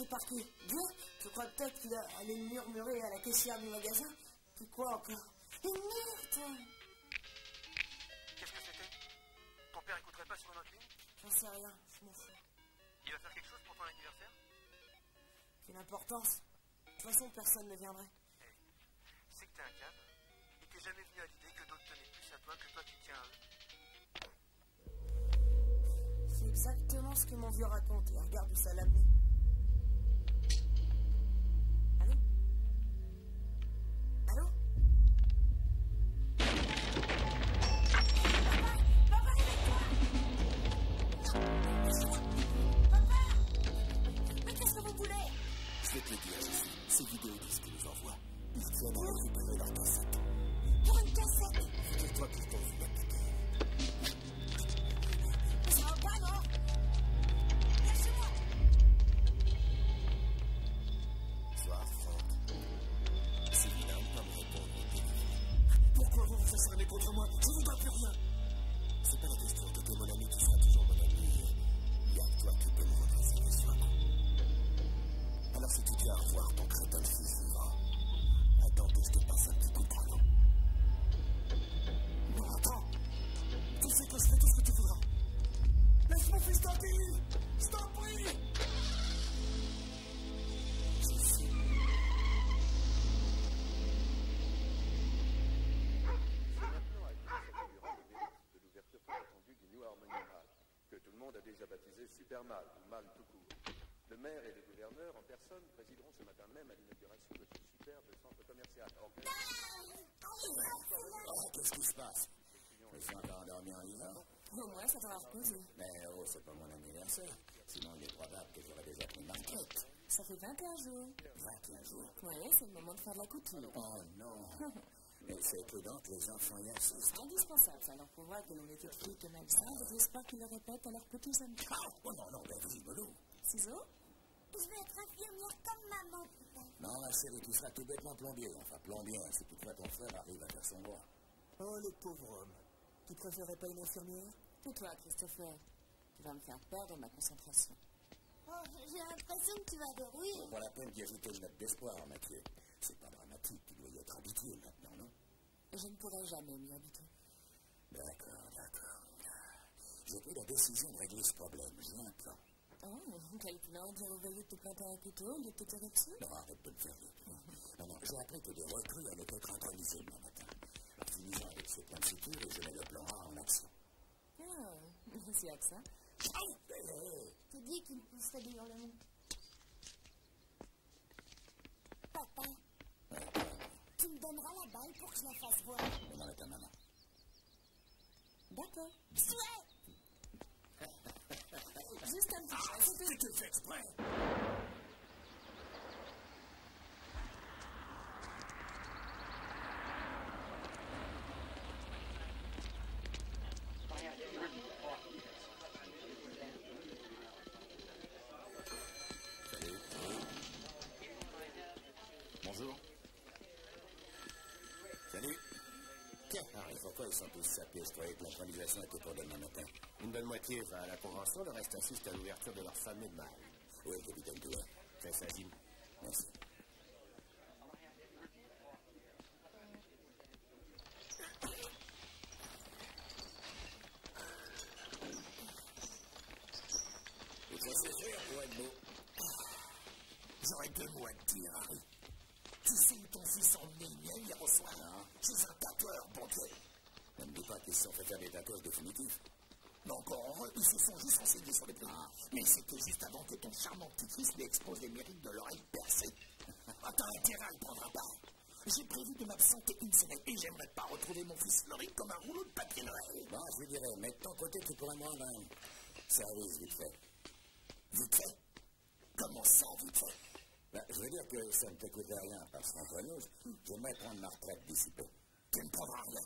Coincé par qui Dieu Tu crois peut-être qu'il aller murmurer à la caissière du magasin Puis quoi encore? Une merde Qu'est-ce que c'était? Ton père écouterait pas sur une autre ligne? J'en sais rien, je m'en fous. Il va faire quelque chose pour ton anniversaire? Quelle importance De toute façon, personne ne viendrait. C'est que t'es un câble. Et t'es jamais venu à l'idée que d'autres tenaient plus à toi que toi tu tiens à eux. C'est exactement ce que mon vieux raconte. Et regarde où ça l'a amené. Vous baptisé Supermal ou Mal tout court. Le maire et le gouverneur en personne présideront ce matin même à l'inauguration de ce superbe centre commercial. Oh, qu'est-ce qui se passe? Je me suis encore endormi en lisant. Au moins, ça t'aura reposé. Mais oh, c'est pas mon anniversaire. Sinon, il est probable que j'aurais déjà pris ma retraite. Ça fait 21 jours. 21 jours? Ouais, c'est le moment de faire de la couture. Oh non. Mais c'est prudent que les enfants y assistent. Indispensable, ça leur prouvera que l'on était plus que médecin, avec l'espoir qu'ils le répètent à leurs petits amis. Ah, oh non, non, ben rigolo. Ciseaux Je vais être infirmière comme maman, putain. Non, ma chérie, tu seras tout bêtement plombier. Enfin, plombier, si toutefois ton frère arrive à faire son droit. Oh, le pauvre homme. Tu préférais pas une infirmière? Tais-toi, Christopher. Tu vas me faire perdre ma concentration. Oh, j'ai l'impression que tu vas dormir. Pas la peine d'y ajouter une note d'espoir, Mathieu. C'est pas dramatique, tu dois y être habitué maintenant, Je ne pourrai jamais m'y habituer. D'accord, d'accord. J'ai pris la décision de régler ce problème. J'ai un plan. Oh, quel plan réveiller de te planter un couteau te tirer dessus Non, arrête de me faire rire. Non, non, j'ai appris que des recrues allaient être intronisées demain matin. Alors, finissons avec ce plan de suture et je mets le plan A en action. Ah, a que ça. Tu dis qu'il pousserait des hurlements. Papa, tu me donneras la balle pour que je la fasse voir. Demande à ta maman. D'accord. Ouais. Juste un petit Ah, tu fais exprès pourquoi ils sont tous sapés Je croyais que l'improvisation était pour demain matin. Une bonne moitié va à la convention, le reste assiste à l'ouverture de leur fameux bal. Oui, capitaine. Fais ça, Jim. Merci. Il faut s'écrire pour être beau. J'aurais deux mots à te dire, Harry. Tu sais où ton fils emmené Miel hier au soir Chez un tatoueur, bon Dieu. Ne me dis pas qu'ils se sont fait faire des tatouages définitifs. Non, encore heureux, ils se sont juste renseignés sur les prix. Mais c'était juste avant que ton charmant petit-fils lui expose les mérites de l'oreille percée. Ah, T'as intérêt à le prendre à part. J'ai prévu de m'absenter une semaine et j'aimerais pas retrouver mon fils Floride comme un rouleau de papier Noël. Bon, je lui dirais, mais de ton côté, tu pourrais me rendre un service vite fait. Vite fait Comment ça, vite fait ben, Je veux dire que ça ne te coûte rien, parce qu'entre nous, j'aimerais prendre ma retraite d'ici peu. Tu ne prendras rien.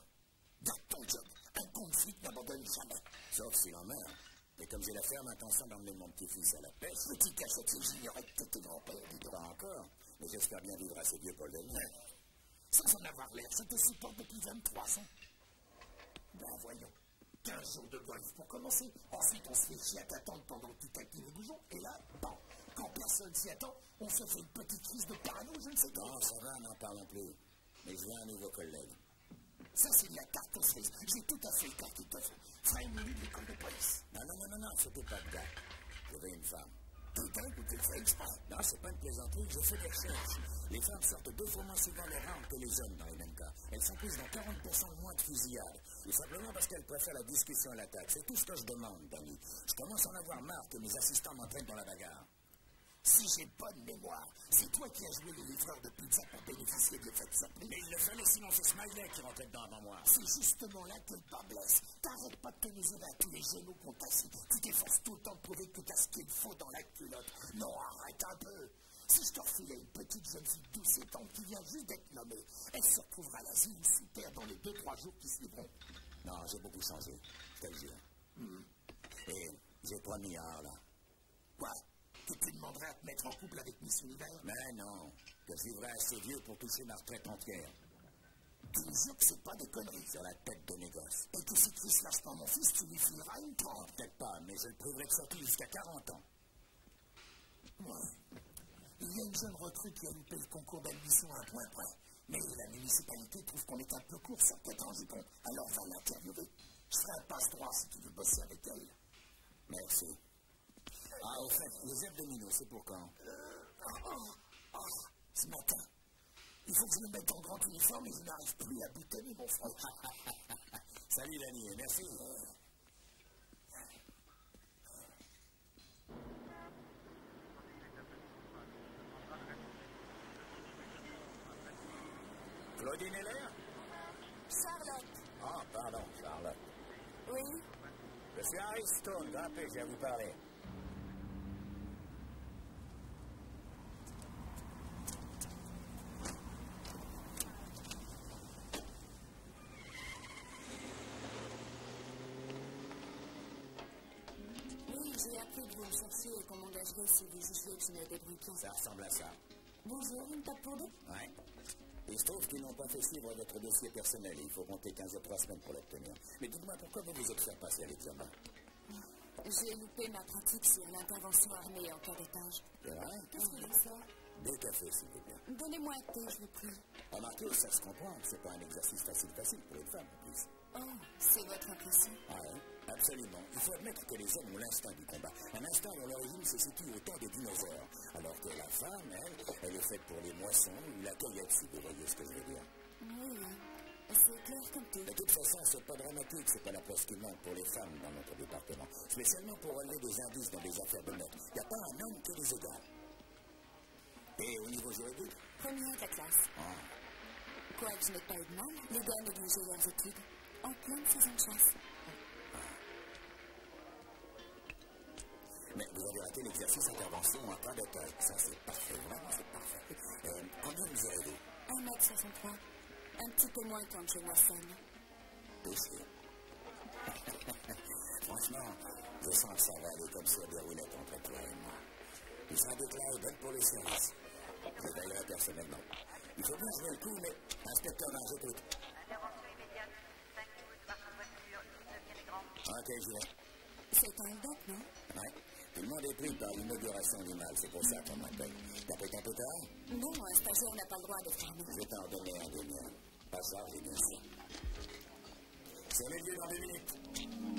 Garde ton job. Un conflit n'abandonne jamais. Sauf s'il en meurt. Et comme j'ai la ferme intention d'emmener mon petit-fils à la pêche... Petit cachetier, j'ignorais que t'étais grand-père. Pas encore, mais j'espère bien vivre assez vieux pour le. Sans en avoir l'air, je te supporte depuis 23 ans. Ben voyons. 15 jours de golf pour commencer. Ensuite, on se fait chier à t'attendre pendant que tu taquines les bougeons. Et là, quand personne s'y attend, on se fait une petite crise de parano, je ne sais pas. Non, ça va, n'en parlons plus. Mais veux un nouveau collègue. Ça, c'est de la carte aux cerises. J'ai tout à fait le cas qu'il te faut. Ferai une de l'école de police. Non, non, non, non, non, surtout pas de gars. Veux une femme. Putain, que tu le fais exprès. Non, c'est pas une plaisanterie, je fais des recherches. Les femmes sortent deux fois moins souvent les rangs que les hommes dans les mêmes cas. Elles sont prises dans 40% moins de fusillades. Tout simplement parce qu'elles préfèrent la discussion à l'attaque. C'est tout ce que je demande, Danny. Je commence à en avoir marre que mes assistants m'entraînent dans la bagarre. Si j'ai bonne mémoire, c'est toi qui as joué le livreur de pizza pour bénéficier de l'effet de surprise. Mais il le fallait, sinon c'est Smiley qui rentrait dedans avant moi. C'est justement là que le bas blesse. T'arrêtes pas de te mesurer à tous les genoux qu'on t'assied. Tu t'efforces tout le temps de prouver que t'as ce qu'il faut dans la culotte. Non, arrête un peu. Si je te refilais une petite jeune fille douce et tendre qui vient juste d'être nommée, elle se retrouvera à l'asile super dans les deux, trois jours qui suivront. Non, j'ai beaucoup changé, je te le jure. Et j'ai promis à Arla. Quoi? Que tu demanderais à te mettre en couple avec Miss Univers? Mais non, que je vivrai assez vieux pour toucher ma retraite entière. Tu me jures que c'est pas des conneries. Sur la tête de gosses. Et que si tu se lâches pas mon fils, tu lui fileras une trente. Peut-être pas, mais je le prouverai de sortie jusqu'à 40 ans. Ouais. Il y a une jeune recrue qui a loupé le concours d'admission à un point près. Mais la municipalité trouve qu'on est un peu court sur tête en jupon. Alors va l'interviewer. Je ferai un passe-droit si tu veux bosser avec elle. Merci. Ah, au fait, les abdominaux, c'est pour quand Oh, ce matin. Il faut que je me mette en grand uniforme et je n'arrive plus à boutonner mon front. Salut, Danny, et merci. Claudine Heller Charlotte. Ah, pardon, Charlotte. Oui Je suis Harry Stone, grimpez, je vais vous parler. Vous cherchiez et qu'on m'engagerait si vous jugiez que je. Ça ressemble à ça. Bonjour, une tape pour deux? Ouais. Il se trouve qu'ils n'ont pas fait suivre votre dossier personnel il faut compter 15 ou 3 semaines pour l'obtenir. Mais dites-moi, pourquoi vous vous fait passer à l'examen J'ai loupé ma pratique sur l'intervention armée en cas d'étage. C'est vrai? Qu'est-ce que c'est ça? Deux cafés, s'il vous plaît. Donnez-moi un thé, je vous prie. Remarquez, ça se comprend, c'est pas un exercice facile facile pour une femme en plus. Oh, c'est votre impression? Ah ouais, absolument. Il faut admettre que les hommes ont l'instinct du combat. Un instinct dont l'origine se situe au temps des dinosaures. Alors que la femme, elle, elle est faite pour les moissons ou la cueillette, si vous voyez ce que je veux dire. Oui, c'est clair comme tout. De toute façon, c'est pas dramatique, c'est pas la place qui manque pour les femmes dans notre département. Spécialement pour relever des indices dans des affaires de meurtre. Il n'y a pas un homme que les égale. Et au niveau juridique? Première de la classe. Ah, Quoique je n'ai pas eu de mal, les gars négligeaient leurs études. En pleine saison de chasse. Mais vous avez raté l'exercice intervention en cas d'attaque. Ça, c'est parfait, vraiment, c'est parfait. Euh, combien mesurez-vous 1m63. Un petit peu moins quand je m'assène. Péché. Franchement, je sens que ça va aller comme sur des roulettes entre toi et moi. Tu seras déclaré bonne pour le service. Je veillerai personnellement. Il faut bien jouer le coup, mais inspecteur d'un j'écoute. Intervention immédiate. 5 minutes, marche en voiture, 19e et grand. Ok, je vais. C'est un date, non? Ouais. Tout le monde est pris par l'inauguration du mal, c'est pour ça qu'on m'appelle. T'as pris ton pétard? Non, un stagiaire n'a pas le droit de faire Je vais t'en donner un des miens. Pas chargé, bien sûr. Sur les lieux dans deux minutes.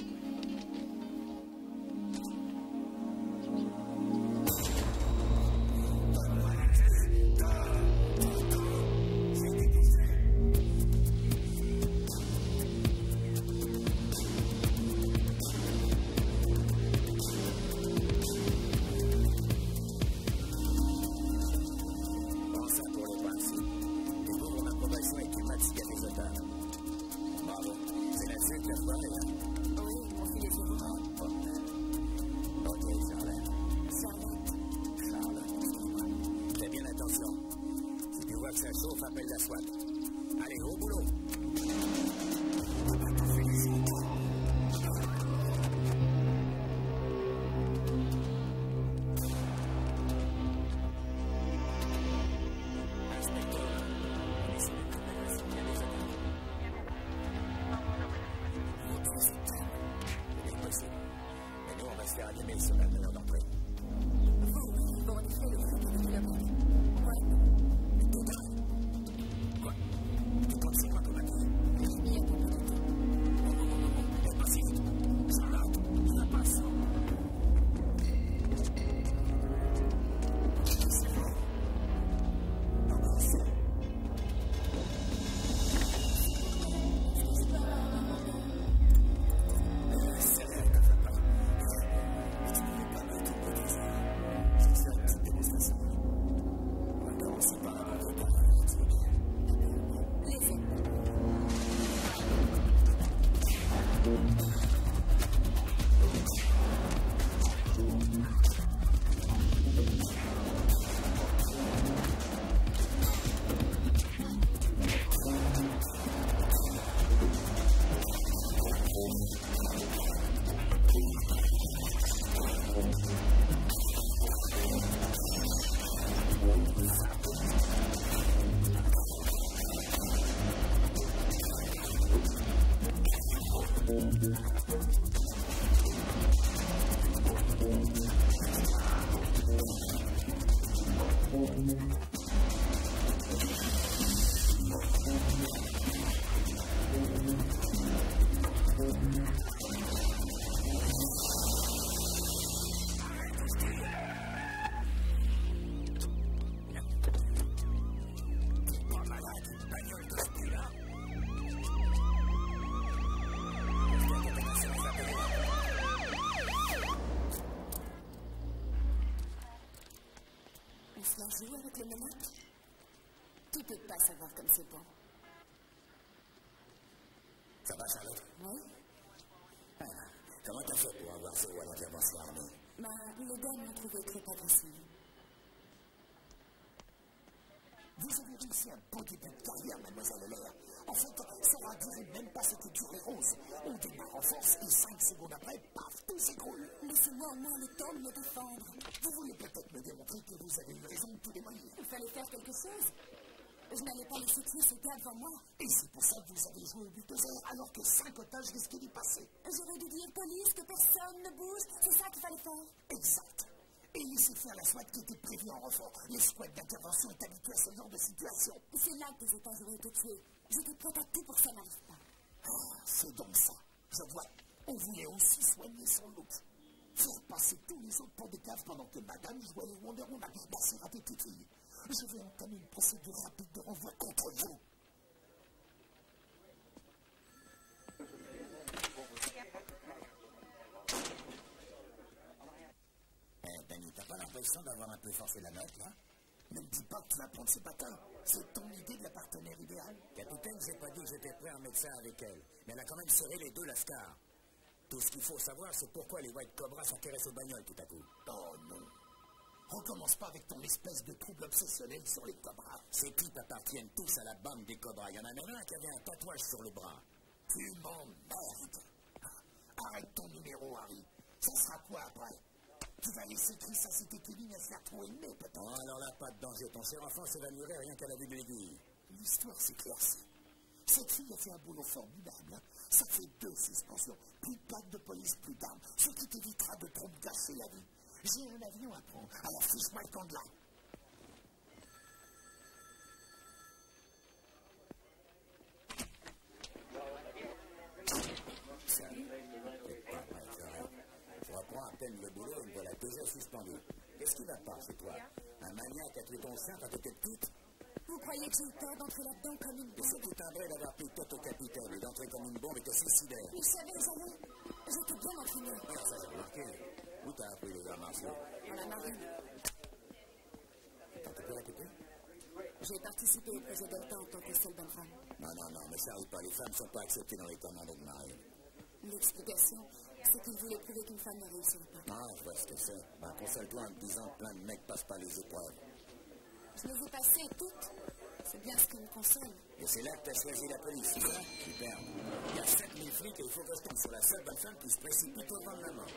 Tu peux pas savoir comme c'est bon. Ça va, Charlotte Oui Ah, Comment t'as fait pour avoir ce roi à l'intervention armée? Bah, les gars m'ont trouvé trop agressive. Vous avez réussi un beau début de carrière, mademoiselle Heller. En fait, ça aura duré même pas ce que dure les roses. On démarre en force et cinq secondes après, paf, tout s'écroule. Laissez-moi au moins le temps de me défendre. Vous voulez peut-être me démontrer que vous avez eu raison de les moyens. Il fallait faire quelque chose. Je n'allais pas laisser tuer ces gars devant moi. Et c'est pour ça que vous avez joué au bulldozer alors que cinq otages risquaient d'y passer. J'aurais dû dire police que personne ne bouge. C'est ça qu'il fallait faire. Exact. Et laissez faire la SWAT qui était prévue en renfort. Les squads d'intervention est habitués à ce genre de situation. C'est là que tes états auraient été tués. J'étais prête à tout pour que ça n'arrive pas. Ah, c'est donc ça. Je vois. On voulait aussi soigner son look. Faire passer tous les autres pour des caves pendant que madame jouait les Wonder Woman. Bah, c'est raté, petite fille. Je vais entamer une procédure rapide de renvoi contre vous. Eh, Danny, t'as pas l'impression d'avoir un peu forcé la note, là Ne me dis pas que tu vas prendre ce patin. C'est ton idée de la partenaire idéale. Capitaine, j'ai pas dit que j'étais prêt à mettre ça avec elle. Mais elle a quand même serré les deux lascars. Tout ce qu'il faut savoir, c'est pourquoi les White Cobras s'intéressent aux bagnoles tout à coup. Oh non. Recommence pas avec ton espèce de trouble obsessionnel sur les cobras. Ces types appartiennent tous à la bande des Cobras. Il y en a même un qui avait un tatouage sur le bras. Tu m'emmerdes. Arrête ton numéro, Harry. Ça sera quoi après? Tu vas laisser Chris assister Kevin à se faire trouver le nez, peut-être Oh, alors là, pas de danger. Ton séraphin s'évanouirait rien qu'à la vue de l'aiguille. L'histoire s'éclaircit. Cette fille a fait un boulot formidable. hein. Ça fait deux suspensions, plus de plaques de police, plus d'armes, ce qui t'évitera de trop me gâcher la vie. J'ai un avion à prendre à la fiche Mike Candla. Ça, c'est pas vrai, Charles. Je reprends à peine le boulot et me voilà déjà suspendu. Qu'est-ce qui va pas chez toi? Un maniaque a tué ton chien quand t'étais petite Vous croyez que j'ai eu peur d'entrer là-dedans comme une Et c'est bombe? tout un vrai d'avoir pris tête au capitaine et d'entrer comme une bombe et te suicidaire. Mais je savais que j'allais. J'étais bien entraînée. Ah, ça j'ai remarqué. Où t'as appris les arts martiaux Dans la marine. Tu peux répéter J'ai participé au projet Delta en tant que seule bonne femme. Non, non, non, mais ça arrive pas. Les femmes sont pas acceptées dans les commandos de marine. L'explication, c'est qu'il voulait prouver qu'une femme ne réussirait pas. Ah, je vois ce que c'est. Ben, console-toi en te disant que plein de mecs passent pas les épreuves. Je les ai passées toutes. C'est bien ce qui me console. Et c'est là que t'as choisi la police, c'est ça Super. Il y a 7000 flics et il faut que je tombe sur la seule bonne femme qui se précipite au devant de la mort.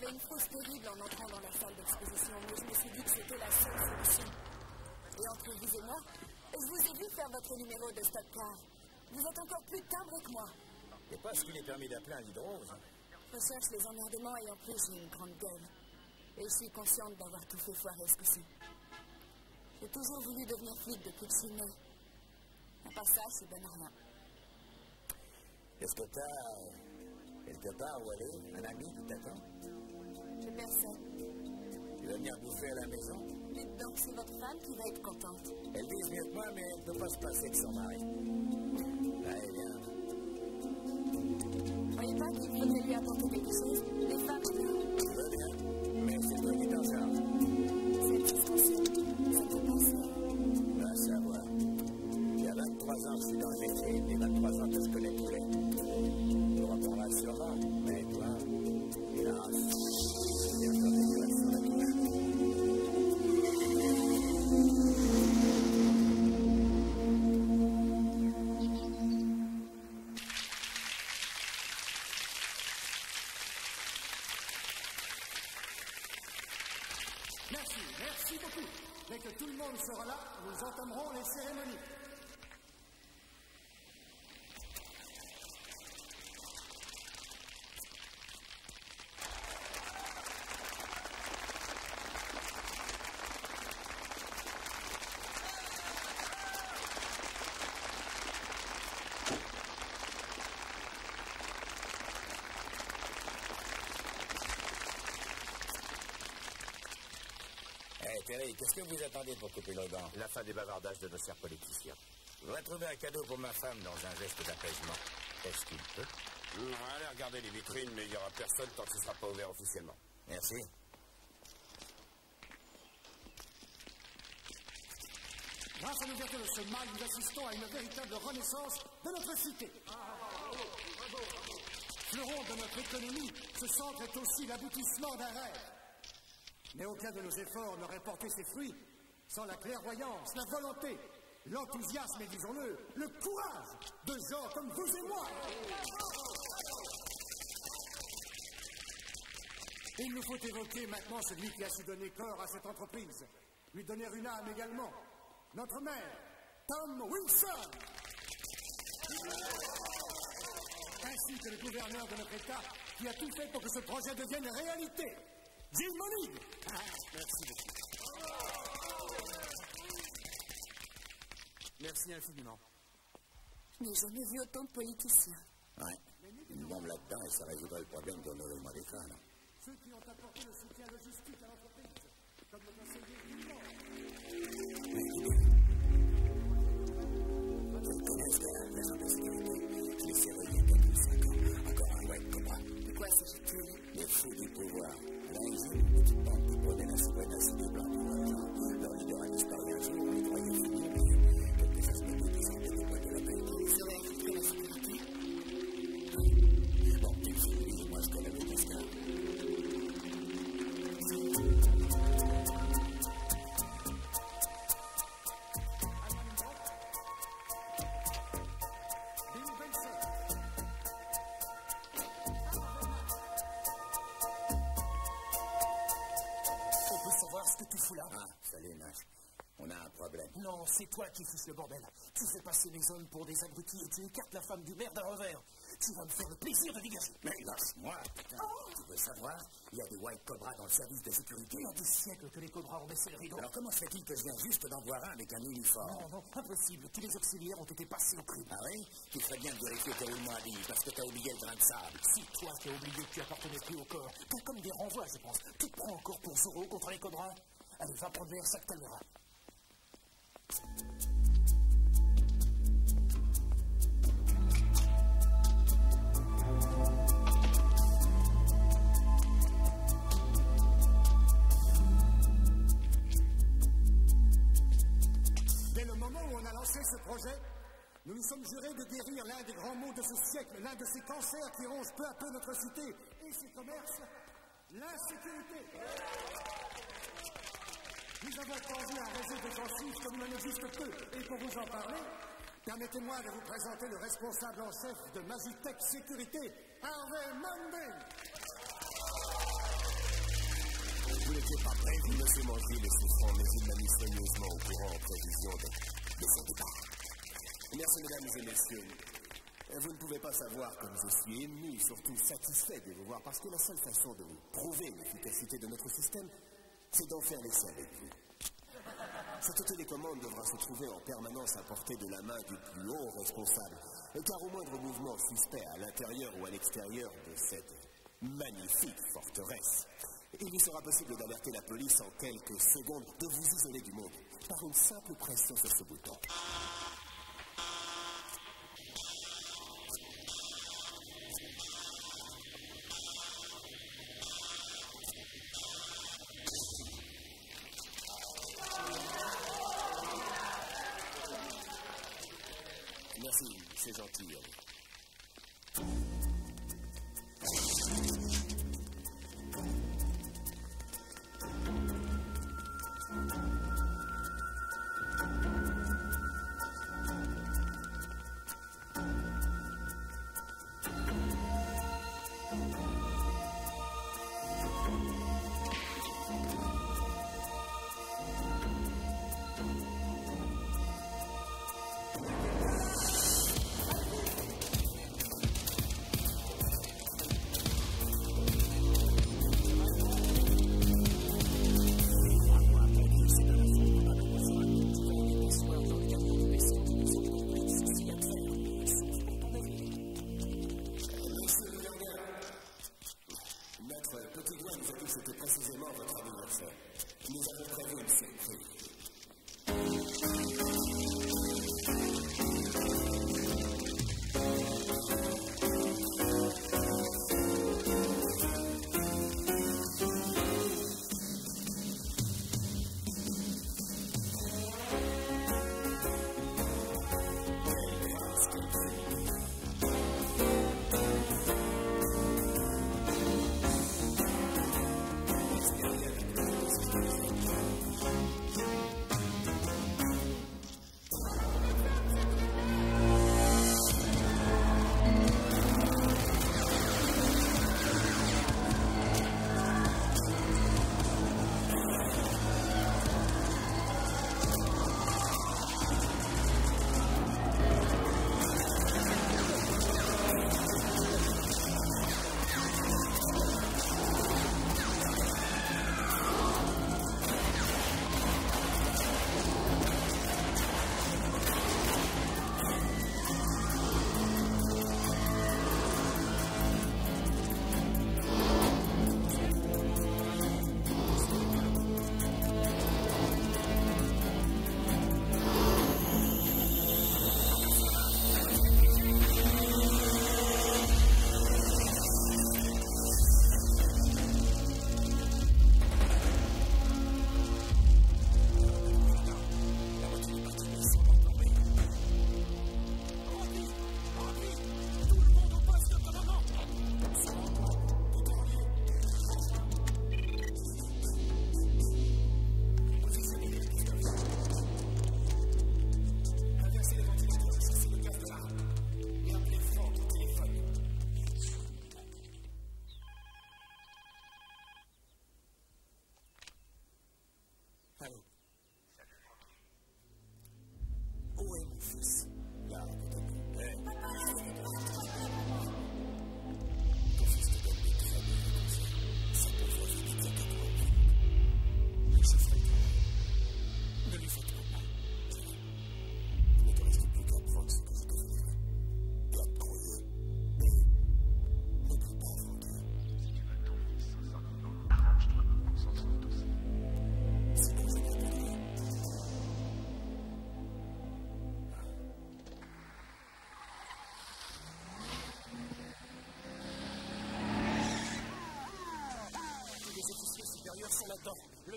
J'avais une fausse terrible en entrant dans la salle d'exposition, mais je me suis dit que c'était la seule solution. Et entre vous et moi, je vous ai vu faire votre numéro de stop car. Vous êtes encore plus timbré que moi. C'est pas ce qu'il est permis d'appeler un lit de rose. hein. Recherche les emmerdements et en plus j'ai une grande gueule. Et je suis consciente d'avoir tout fait foirer ce coup-ci. J'ai toujours voulu devenir flic depuis que je suis née. À part ça, je suis bonne à rien. Est-ce que t'as quelque part où aller Un ami qui t'attend? J'ai personne. Tu vas venir bouffer à la maison donc, c'est votre femme qui va être contente. Elle vise mieux que moi, mais elle ne peut pas se passer de son mari. Allez, viens. Croyez pas qu'il faudrait lui apporter quelque chose Les femmes, nous entamerons les cérémonies. Qu'est-ce que vous attendez pour couper le gant La fin des bavardages de nos chers politiciens. Je voudrais trouver un cadeau pour ma femme dans un geste d'apaisement. Est-ce qu'il peut Hum, allez regarder les vitrines, mais il n'y aura personne tant que ce ne sera pas ouvert officiellement. Merci. Grâce à l'ouverture de ce mal, nous assistons à une véritable renaissance de notre cité. Fleuron de notre économie, ce centre est aussi l'aboutissement d'un rêve. Mais aucun de nos efforts n'aurait porté ses fruits sans la clairvoyance, la volonté, l'enthousiasme et disons-le, le courage de gens comme vous et moi. Il nous faut évoquer maintenant celui qui a su donner corps à cette entreprise, lui donner une âme également. Notre maire, Tom Wilson. Ainsi que le gouverneur de notre État qui a tout fait pour que ce projet devienne réalité. Jim Monig. Ah, merci beaucoup. Merci infiniment. Je n'ai jamais vu autant de politiciens. Ouais. Une bombe là-dedans et ça résoudrait le problème de des crânes. Ceux qui ont apporté le soutien logistique à l'entreprise, comme le conseiller Dumont. Mais idée. Ils connaissent la raison de sécurité. Je les sais il y a 4 ou 5 ans. Encore un white cobra. De quoi s'agit-il? Les fous du pouvoir. Là, ils ont une petite bande qui prenait la souveraineté des blancs pour l'argent. Leur leader a disparu un jour, on les croyait finis, mais toi qui fous le bordel. Tu fais passer les hommes pour des abrutis et tu écartes la femme du maire d'un revers. Tu vas me faire le plaisir de dégager. Mais lâche-moi, putain. Tu veux savoir Il y a des White Cobras dans le service de sécurité. Il y a des siècles que les cobras ont baissé le rideau. Alors comment se fait-il que je viens juste d'en voir un avec un uniforme Non, non, impossible. Tous les auxiliaires ont été passés au crible. Ah oui? Tu ferais bien de vérifier tes roulements à billes parce que t'as oublié le grain de sable. Si toi qui as oublié que tu appartenais plus au corps, t'as comme des renvois, je pense. Tu te prends encore pour Zorro contre les cobras? Allez, va prendre l'air, ça te calmera. Dès le moment où on a lancé ce projet, nous nous sommes jurés de guérir l'un des grands maux de ce siècle, l'un de ces cancers qui rongent peu à peu notre cité et ses commerces, l'insécurité. Nous avons tendu un réseau défensif comme il en existe peu. Et pour vous en parler, permettez-moi de vous présenter le responsable en chef de Magitech Sécurité, Harvey Monday. Vous n'étiez pas prévu, monsieur Mangier, les souffrants, mais il m'a mis soigneusement au courant en prévision de, de son départ. Merci, mesdames et messieurs. Vous ne pouvez pas savoir comme je suis ému, surtout satisfait de vous voir, parce que la seule façon de vous prouver l'efficacité de notre système, c'est d'en faire l'essai avec vous. Cette télécommande devra se trouver en permanence à portée de la main du plus haut responsable, car au moindre mouvement suspect à l'intérieur ou à l'extérieur de cette magnifique forteresse, il lui sera possible d'alerter la police en quelques secondes, de vous isoler du monde, par une simple pression sur ce bouton.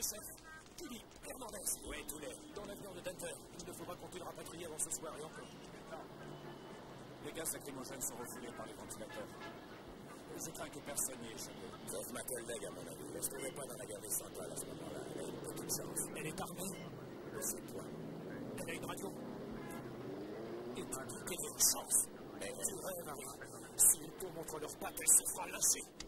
Chef, Philippe, Hernandez. Oui, tous les. Dans l'avion de Denver. Il ne faudra compter le rapatrier avant ce soir et encore. Les gaz lacrymogènes sont refoulés par les ventilateurs. Je crains que personne n'y ait échappé. Sauf ma collègue, à mon avis. Elle ne se trouvait pas dans la galerie centrale à ce moment-là. Elle a une petite chance. Elle est armée C'est toi. Elle a une radio. Et tu dis qu'elle a une chance. Mais tu rêves, Harry. Si les tours montrent leurs pattes, elle se fera lâcher.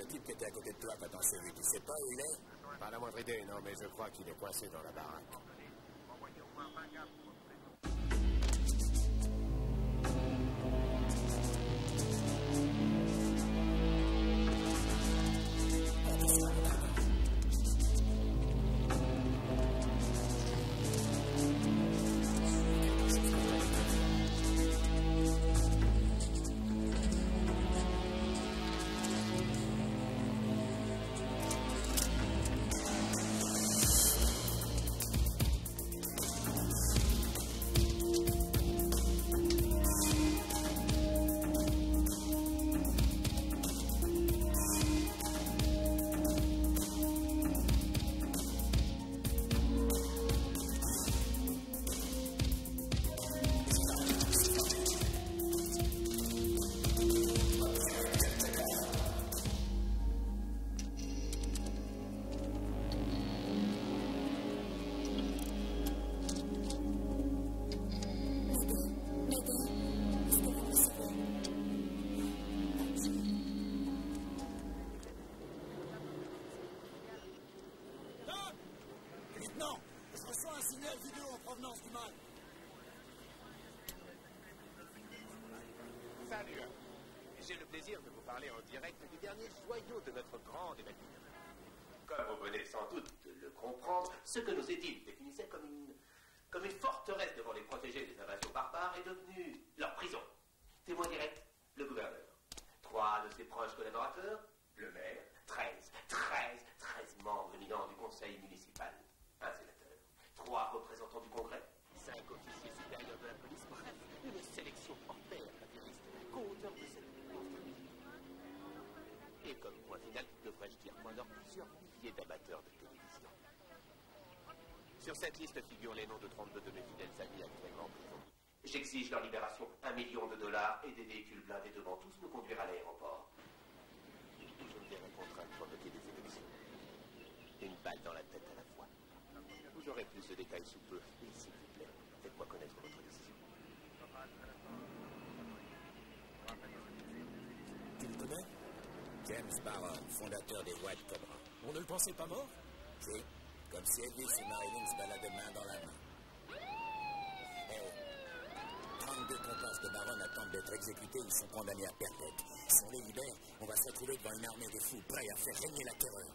Le type qui était à côté de toi quand on s'est vu, tu sais pas où il est? Pas la moindre idée, non, mais je crois qu'il est coincé dans la baraque. Dernier joyau de notre grande événement. Comme vous venez sans doute de le comprendre, ce que nos édiles définissaient comme une, comme une forteresse devant les protégés des invasions barbares est devenu leur prison. Témoin direct, le gouverneur. Trois de ses proches collaborateurs, le maire, 13, 13, 13 membres éminents du conseil municipal, un sénateur, trois représentants du congrès, cinq officiers supérieurs de la police, bref, une sélection hors pair d'apéristes, co-auteurs de cette monstrueuse. Et comme point final, devrais-je dire point d'or, plusieurs milliers d'amateurs de télévision. Sur cette liste figurent les noms de 32 de mes fidèles amis actuellement en prison. J'exige leur libération, un million de dollars et des véhicules blindés devant tous me conduire à l'aéroport. Je me verrai contraint de provoquer des élections. Une balle dans la tête à la fois. Vous aurez plus de détails sous peu. Et s'il vous plaît, faites-moi connaître votre décision. Tu le connais James Barron, fondateur des White Cobra. On ne le pensait pas mort? Si, comme si Elvis et Marilyn se baladaient main dans la main. Hey, 32 comparses de Baron attendent d'être exécutés, ils sont condamnés à perpète. Si on les libère, on va se retrouver devant une armée de fous prêts à faire régner la terreur.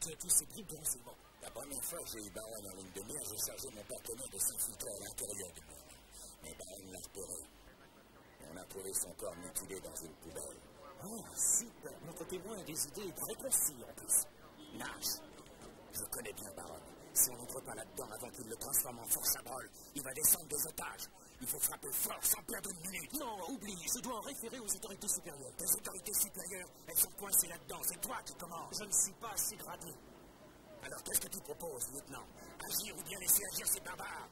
Tient tous ces groupes de renseignements? La première fois que j'ai eu Baron en ligne de mire, j'ai chargé mon partenaire de s'infiltrer à l'intérieur du mouvement. Mais Baron l'a repéré. On a trouvé son corps mutilé dans une poubelle. Oh, super Notre témoin a des idées très concis en plus. Nash, je connais bien Baron. Si on n'entre pas là-dedans avant qu'il le transforme en force à brol, il va descendre des otages. Il faut frapper fort sans perdre une minute. Non, oublie, je dois en référer aux autorités supérieures. Les autorités supérieures, elles sont coincées là-dedans. C'est toi qui commences. Je ne suis pas assez gradé. Alors qu'est-ce que tu proposes, lieutenant? Agir ou bien laisser agir ces barbares?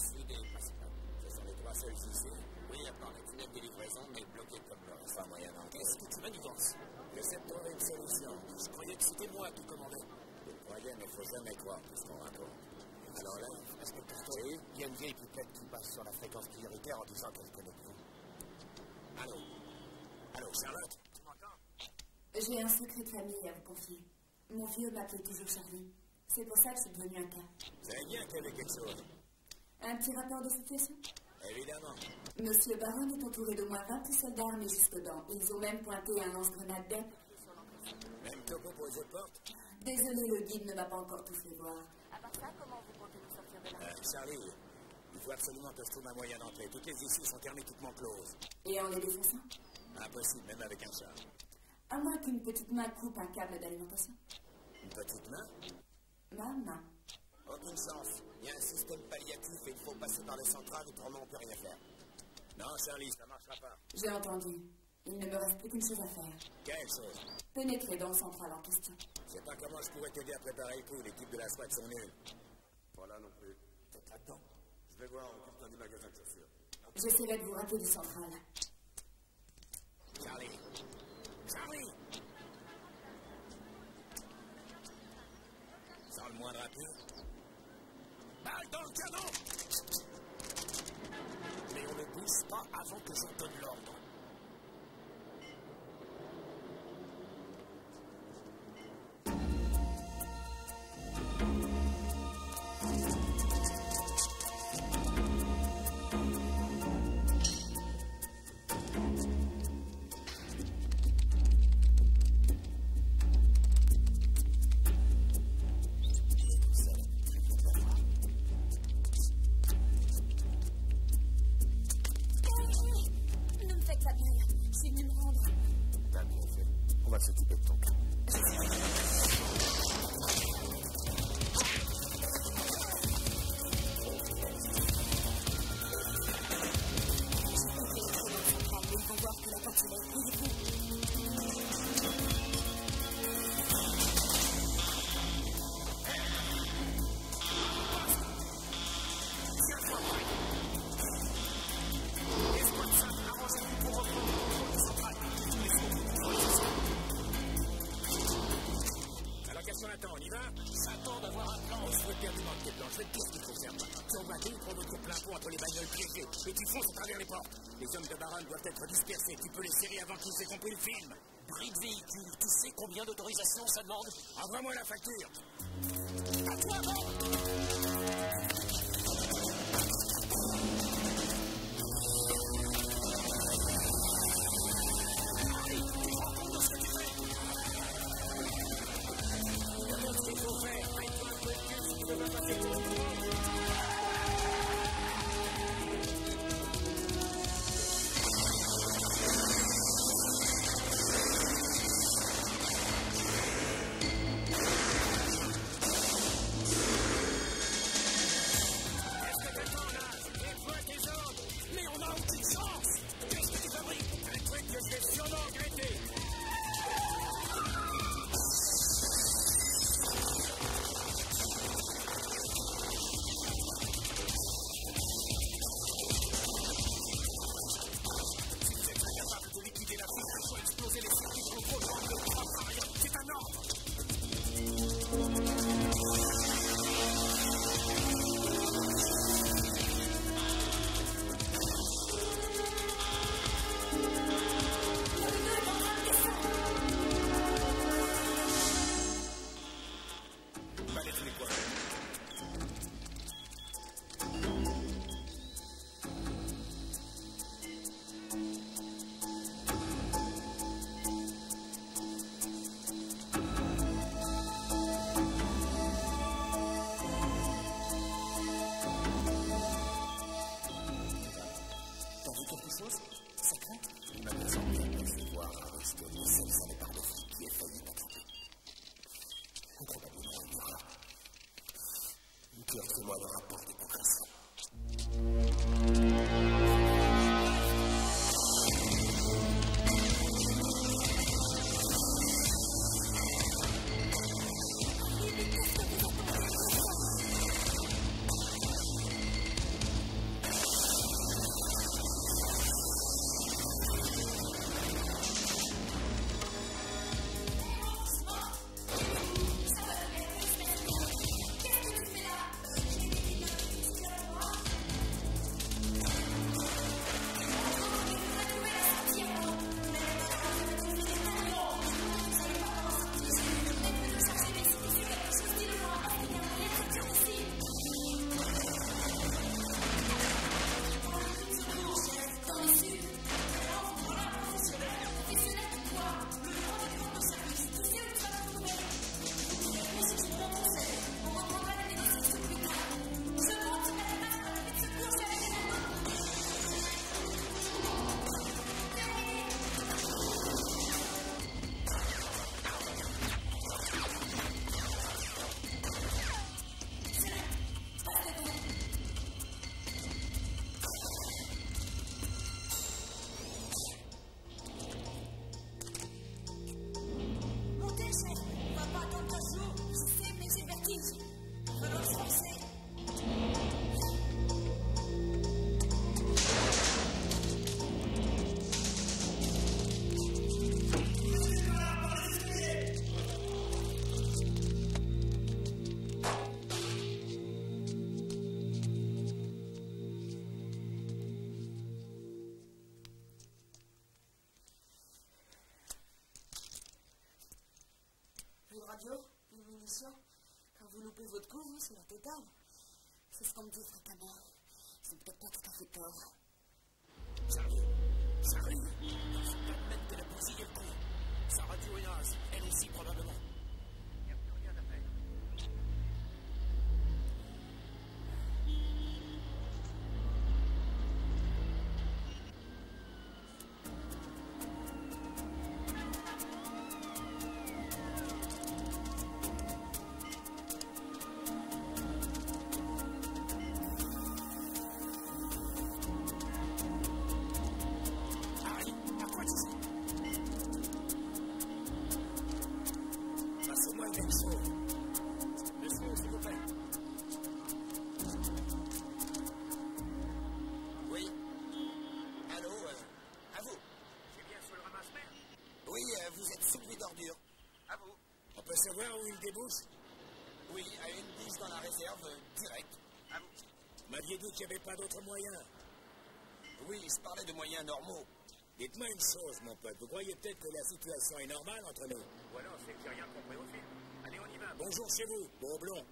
Et principal. Ce sont les trois seuls ici. Oui, à part les tunnels de livraison, mais bloqués comme le reste. Pas moyen d'entrer. Qu'est-ce que tu manigances J'essaie de trouver une solution. Je croyais que c'était moi qui commandais. Le croyez, mais il faut jamais croire tout ce qu'on raconte. Alors là, Inspecteur Toy, il y a une vieille pipette qui passe sur la fréquence prioritaire en disant qu'elle connaît vous. allô? Allô, Charlotte? J'ai un secret de famille à vous confier. Mon vieux m'appelait toujours Charlie. C'est pour ça que c'est devenu un cas. C'est bien qu'il y avait quelque chose. Un petit rapport de situation Évidemment. Monsieur Baron est entouré d'au moins 20 soldats armés jusqu'aux dents. Ils ont même pointé un lance-grenade d'aide. Même topo pour les autres portes Désolé, le guide ne m'a pas encore tout fait voir. À part ça, comment vous comptez nous sortir de là Euh, Charlie, il faut absolument que je trouve un moyen d'entrer. Toutes les issues sont hermétiquement closes. Et en les défonçant Impossible, même avec un char. À moins qu'une petite main coupe un câble d'alimentation. Une petite main? Ma main. Aucune chance. Il y a un système palliatif et il faut passer par le central, autrement on peut rien faire. Non, Charlie, ça marchera pas. J'ai entendu. Il ne me reste plus qu'une chose à faire. Quelle chose? Pénétrer dans le central en question. Je sais pas comment je pourrais t'aider à préparer le coup. Les types de la SWAT sont nuls. Voilà non plus. Peut-être là-dedans. Je vais voir au capitaine du magasin de chaussures. J'essaierai de vous rappeler du central. Charlie Sans le moindre appui Balle dans le canon Mais on ne bouge pas avant que je donne l'ordre. Et tu fonces à travers les portes. Les hommes de Baron doivent être dispersés. Tu peux les serrer avant qu'ils aient compris le film. Bris de véhicule, tu sais combien d'autorisation ça demande? Envoie-moi la facture. À toi, vous, c'est ce qu'on me dit fréquemment. Ils peut-être pas tout à fait tort. Ça arrive. Ça arrive. Il faut permettre que la bousille le coup. Elle aussi, probablement. Oui, à une bouche dans la réserve, direct. À vous. Vous m'aviez dit qu'il n'y avait pas d'autre moyen. Oui, je parlais de moyens normaux. Dites-moi une chose, mon pote. Vous croyez peut-être que la situation est normale entre nous Ou alors c'est que j'ai rien compris au film. Allez, on y va. Bonjour chez vous, beau blond.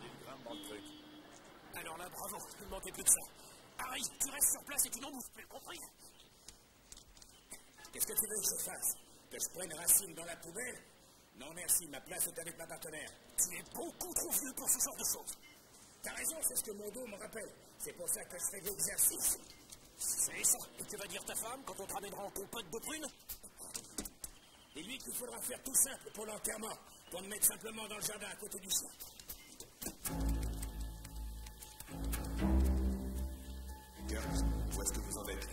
Il grimpe dans le truc. Alors là, bravo, ne manquait plus que ça. Harry, tu restes sur place et tu n'en bouges plus, compris? Qu'est-ce que tu veux que je fasse? Que je prenne Racine dans la poubelle? Non merci, ma place est avec ma partenaire. Tu es beaucoup trop vieux pour ce genre de choses. T'as raison, c'est ce que mon dos me rappelle. C'est pour ça que je fais de l'exercice. C'est ça. Et tu vas dire ta femme quand on te ramènera en compote de prunes Dis-lui qu'il faudra faire tout simple pour l'enterrement. Qu'on me mette simplement dans le jardin à côté du sien. Kurt, où est-ce que vous en êtes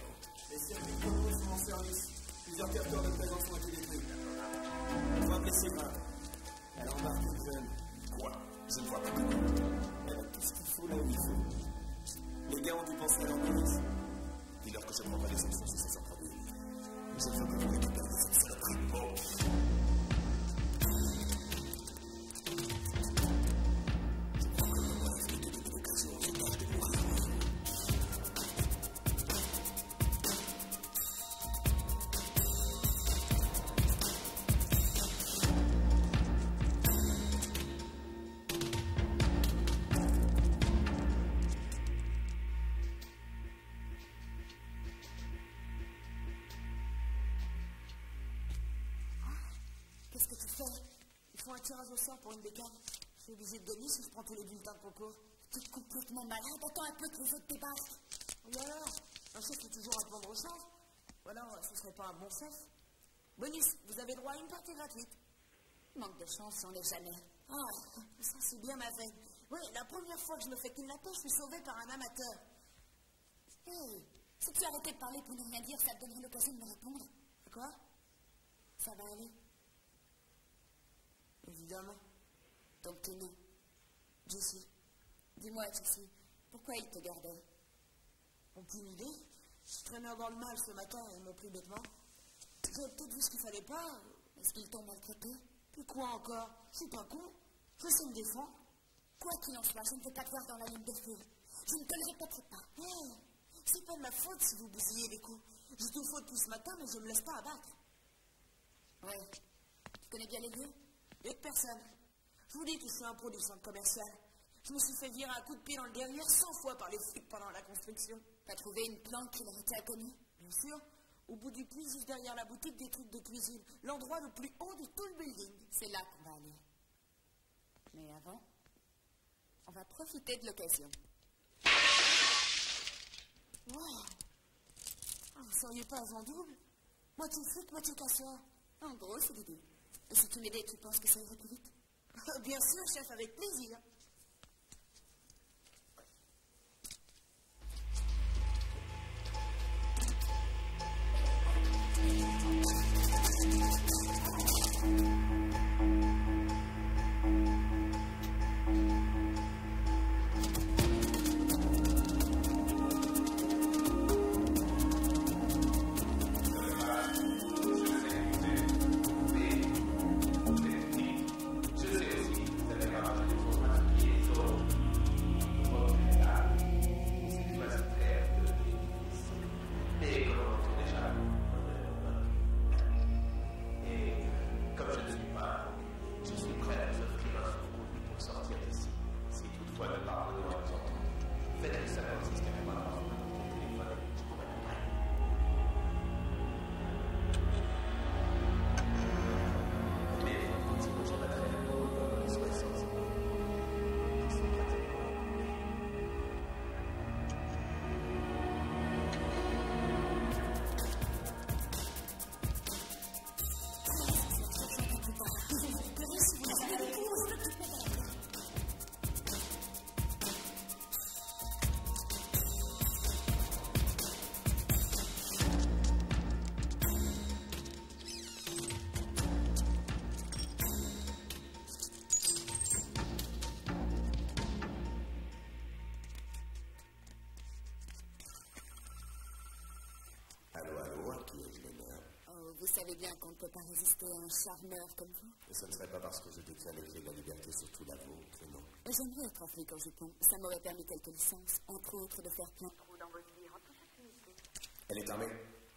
Les circuits communaux sont en service. Plusieurs capteurs de présence ont été détruits. Trois blessés graves. Elle a embarqué une jeune. Quoi? Je ne vois pas. Elle a tout ce qu'il faut là où il faut. Les gars ont dû penser à leur nourrice. Dis-leur que je prendrai les sanctions si ça s'en produit. Je veux que vous récupériez cette saloperie. Oh Je une bécane. Je suis obligé de gagner si je prends tous les bulletins de concours. Tu es complètement malade. Attends un peu que les autres débarquent. Oui alors? Un chef peut toujours apprendre au chance. Ou alors, ce serait pas un bon chef Bonus, vous avez droit à une partie gratuite. Manque de chance, on n'est jamais. Ah, ça c'est bien ma veine. Oui, la première fois que je me fais kidnapper, je suis sauvé par un amateur. Hé, si tu arrêtais de parler pour ne rien dire, ça te donnerait l'occasion de me répondre. Quoi? Ça va aller. Évidemment. Donc t'es non. Jessie. Dis-moi, Jessie, pourquoi il te gardait? Aucune idée. Je traînais dans le mal ce matin et ils m'ont pris bêtement. J'avais peut-être vu ce qu'il fallait pas. Est-ce qu'ils t'ont maltraité? Puis quoi encore? Je suis pas con. Je sais me défendre. Quoi qu'il en soit, je ne veux pas te voir dans la ligne de feu. Je ne te le répéterai pas. Hé, c'est pas de ma faute si vous bousillez les coups. J'ai tout fait depuis ce matin, mais je me laisse pas abattre. Ouais. Tu connais bien les lieux? Et personne. Je vous dis que je suis un pro du centre commercial. Je me suis fait virer un coup de pied dans le derrière 100 fois par les flics pendant la construction. T'as trouvé une planque qui leur était inconnue Bien sûr. Au bout du puits, juste derrière la boutique des trucs de cuisine. L'endroit le plus haut de tout le building. C'est là qu'on va aller. Mais avant, on va profiter de l'occasion. Wow. Ah, vous seriez pas en double Moitié flic, moitié casseur. En gros, c'est l'idée. Et si tu m'aidais, tu penses que ça irait plus vite Bien sûr, chef, avec plaisir. Savez bien qu'on ne peut pas résister à un charmeur comme vous. Et ce ne serait pas parce que je détiens les clés de la liberté, surtout la vôtre, non. J'aimerais être flic en jupon. Ça m'aurait permis quelques licences, entre autres de faire plein. Trou dans votre vie en toute impunité. Elle est armée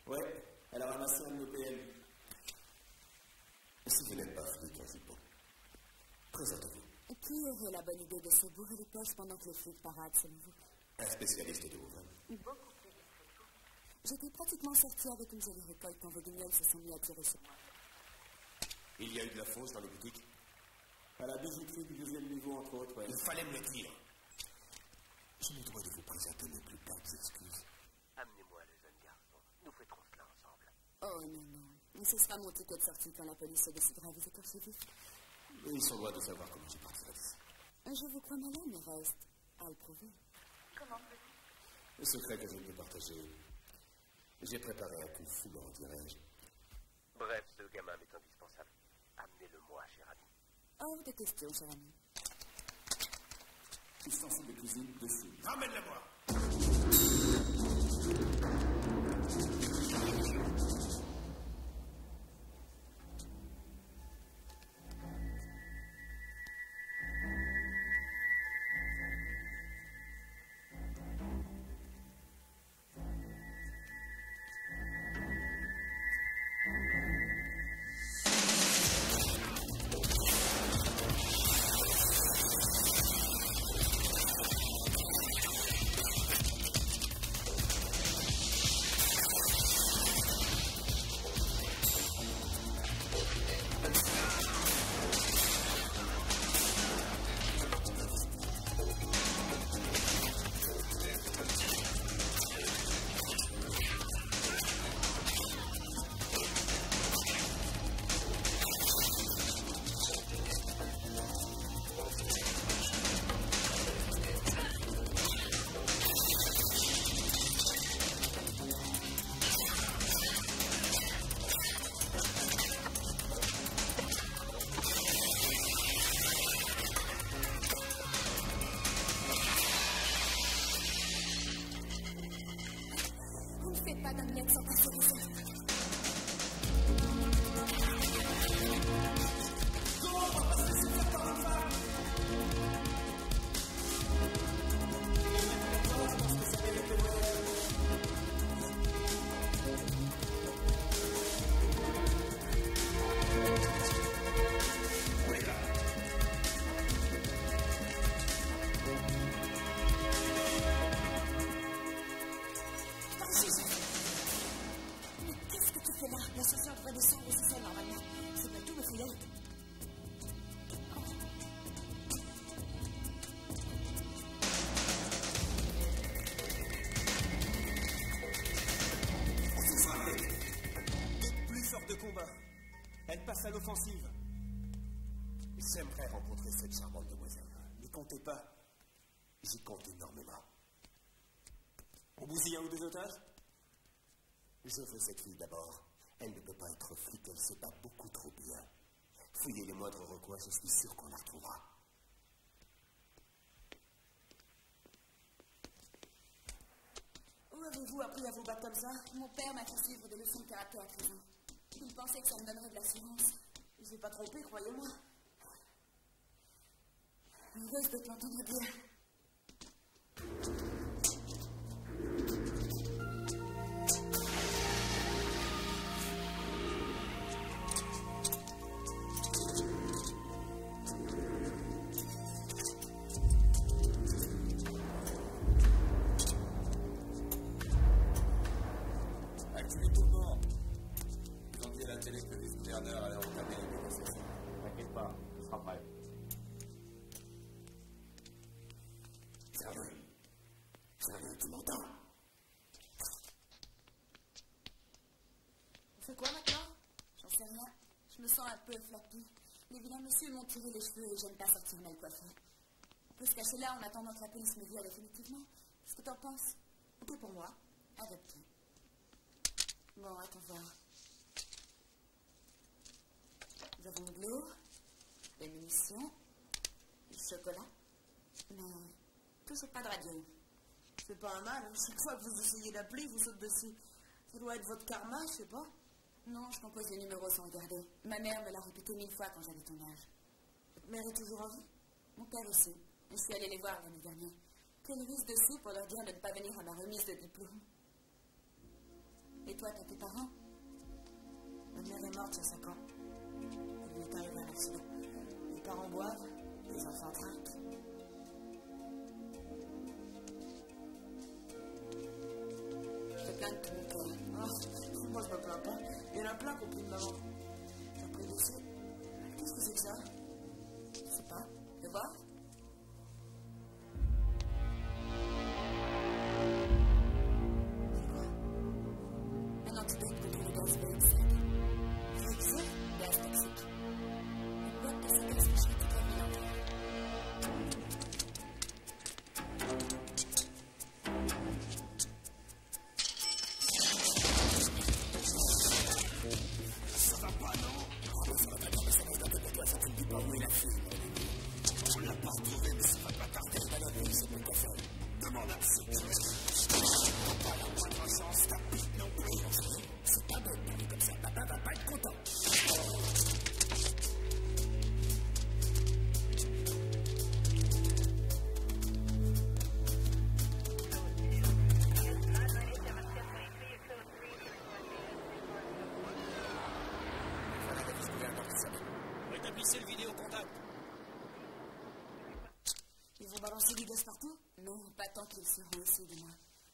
Ouais, elle a ramassé un de nos PM. Si vous n'êtes pas flic en jupon, présentez-vous. Et qui aurait la bonne idée de se bourrer les poches pendant que les flics paradent, selon vous? Un spécialiste de Woven. Beaucoup plus discret que vous. J'étais pratiquement sortie avec une jolie récolte quand vos guignols se sont mis à tirer sur moi. Il y a eu de la fausse dans les boutiques À la bijouterie du deuxième niveau, entre autres, ouais. Il fallait me le dire. Je me dois de vous présenter mes plus plates excuses. Amenez-moi le jeune garçon. Nous fêterons cela ensemble. Oh non, non. Ce sera mon ticket de sortie quand la police se décidera à vous écorcher vif. Ils sont loin de savoir comment j'ai partirai d'ici. Je vous crois malin, mais reste à le prouver. Comment petit Le secret que je peux partager. J'ai préparé un coup foulant, dirais-je. Bref, ce gamin m'est indispensable. Amenez-le-moi, cher ami. Hors de question, cher ami. Ustensile de cuisine dessus. Ramène-le-moi ne faites pas d'omelette sans charmante demoiselle. N'y comptez pas. J'y compte énormément. On bousille un ou deux otages Je veux cette fille d'abord. Elle ne peut pas être flic, elle se bat beaucoup trop bien. Fouillez les moindres recoins, je suis sûr qu'on la retrouvera. Où avez-vous appris à vous battre comme ça? Mon père m'a fait suivre des leçons de karaté à 13 ans. Il pensait que ça me donnerait de l'assurance. Il s'est pas trompé, croyez-moi. 25 2 peu flappie. Les vilains messieurs m'ont tiré les cheveux et j'aime pas sortir mal coiffée. On peut se cacher là en attendant que la police me vire définitivement. Qu'est-ce que t'en penses? Ok pour moi. Adopté. Bon, attends voir. Nous avons de l'eau, des munitions, du chocolat, mais toujours pas de radio? C'est pas un mal. hein. Chaque fois que vous essayez d'appeler, vous sautez dessus. Ça doit être votre karma, je sais pas. Non, je compose les numéros sans regarder. Ma mère me l'a répété mille fois quand j'avais ton âge. Votre mère est toujours en vie? Mon père aussi. Je suis allée les voir l'année dernière. Quel risque de sous pour leur dire de ne pas venir à ma remise de diplôme. Et toi, t'as tes parents? Ma mère est morte il y a 5 ans. Il lui est arrivé un accident. Les parents boivent, les enfants trinquent. A plein qui ont pris de. Qu'est-ce que c'est que ça? Vont balancer du gaz partout Non, pas tant qu'ils seront aussi de moi.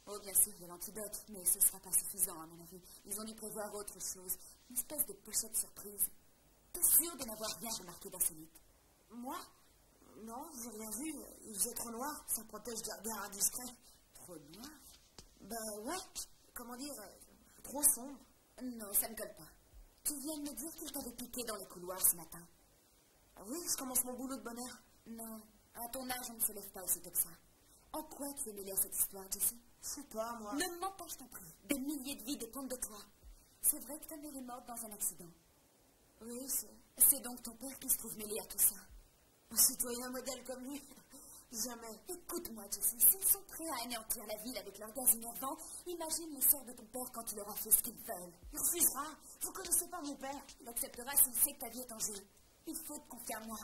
Oh, bien sûr, il y a l'antidote, mais ce sera pas suffisant, à mon avis. Ils ont dû prévoir autre chose. Une espèce de pochette surprise. T'es sûr de n'avoir rien remarqué d'insolite Moi Non, j'ai rien vu. Il faisait trop noir, ça protège des regards indiscrets. Trop noir Ben ouais, comment dire, trop sombre. Non, ça ne colle pas. Tu viens de me dire qu'il t'avait piqué dans les couloirs ce matin. Ah oui, je commence mon boulot de bonne heure. Non, à ton âge, on ne se lève pas aussitôt que ça. En quoi tu es mêlé à cette histoire, Jessie Je sais pas, moi. Ne mens pas, je t'en prie. Des milliers de vies dépendent de toi. C'est vrai que ta mère est morte dans un accident. Oui, c'est... C'est donc ton père qui se trouve mêlé à tout ça. Un citoyen modèle comme lui Jamais. Écoute-moi, Jessie, s'ils sont prêts à anéantir la ville avec leur gaz innervant, imagine les sœurs de ton père quand il aura fait ce qu'ils veulent. Il refusera. Vous connaissez pas mon père. Il acceptera s'il sait que ta vie est en jeu. Il faut te confier à moi.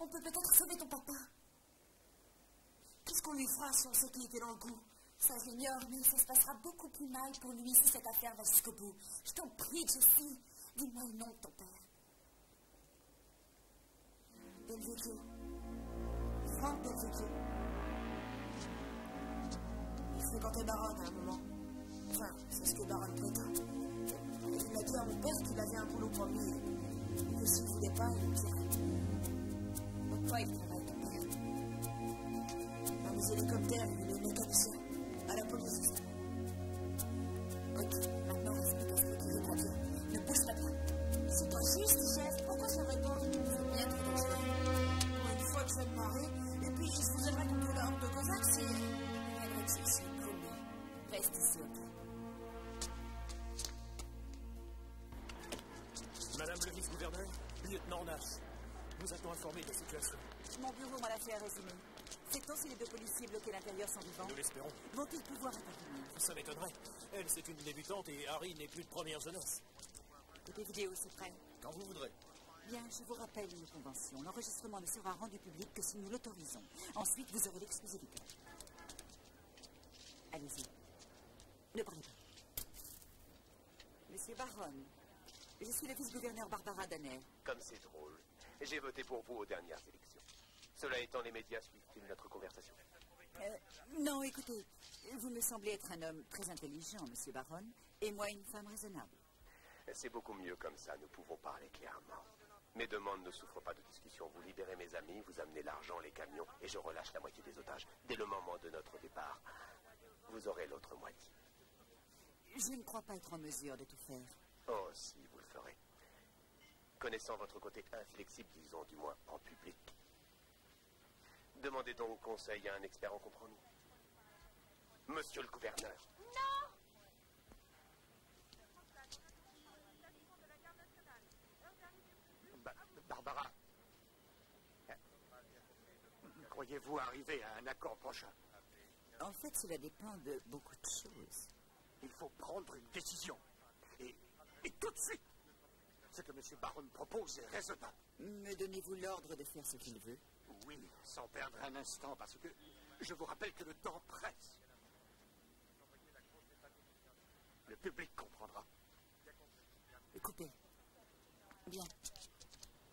On peut peut-être sauver ton papa. Qu'est-ce qu'on lui fera on sait qu'il était dans le coup Ça, j'ignore, mais ça se passera beaucoup plus mal pour lui si cette affaire va jusqu'au bout. Je t'en prie, Jessie, dis-moi le nom de ton père. Belvecchio. Franck Belvecchio. Il fréquentait Baronne à un moment. Enfin, c'est ce que Baronne prétend. Il a dit à mon père qu'il avait un boulot pour lui. Et que s'il voulait pas, il me dirait. Pourquoi il les hélicoptères, il est mécanicien. À la police. Ok, maintenant explique ce que tu veux dire. Ne bouge pas toi. C'est pas juste, chef. Pourquoi ça répond? C'est bien trop dangereux. Moi, une fois que je vais me marier, et puis je vous aimerais contre la honte de Cosaque, c'est... Te chercher, promis. Reste ici, ok? Madame le vice-gouverneur, lieutenant Nash, nous a-t-on informé de la situation Mon bureau m'a l'a fait résumé. Sait-on si les deux policiers bloqués à l'intérieur sont vivants Nous l'espérons. Vont-ils pouvoir intervenir Ça m'étonnerait. Elle, c'est une débutante et Harry n'est plus de première jeunesse. Des vidéos, c'est prêt Quand vous voudrez. Bien, je vous rappelle une convention. L'enregistrement ne sera rendu public que si nous l'autorisons. Ensuite, vous aurez l'exclusivité. Allez-y. Ne parlez pas. Monsieur Baron, je suis le vice-gouverneur Barbara Danner. Comme c'est drôle. J'ai voté pour vous aux dernières élections. Cela étant, les médias suivent-ils notre conversation Euh, non, écoutez, vous me semblez être un homme très intelligent, monsieur Baron, et moi une femme raisonnable. C'est beaucoup mieux comme ça, nous pouvons parler clairement. Mes demandes ne souffrent pas de discussion. Vous libérez mes amis, vous amenez l'argent, les camions, et je relâche la moitié des otages. Dès le moment de notre départ, vous aurez l'autre moitié. Je ne crois pas être en mesure de tout faire. Oh, si, vous le ferez. Connaissant votre côté inflexible, disons du moins en public. Demandez donc conseil à un expert en compromis. Monsieur le gouverneur. Ba- Barbara, croyez-vous arriver à un accord prochain? En fait, cela dépend de beaucoup de choses. Il faut prendre une décision. Et Et tout de suite. Ce que M. Baron propose est raisonnable. Me donnez-vous l'ordre de faire ce qu'il veut Oui, sans perdre un instant, parce que je vous rappelle que le temps presse. Le public comprendra. Coupez. Bien.